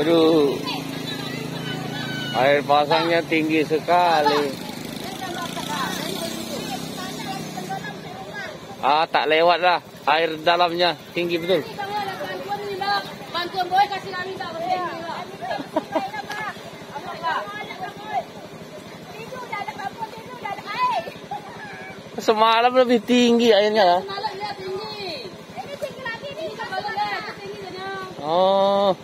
Waduh. Air pasangnya tinggi sekali. Ah, tak lewat lah. Air dalamnya tinggi betul. Bantuan kasih kami tak? Semalam lebih tinggi airnya lah. Tinggi. Ini tinggi lagi. Oh.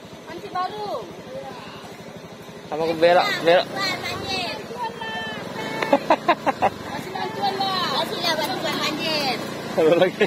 Sama ke belok, belok. Kasih bantuan, Mbak. Kasihlah bantuan banjir. Lagi.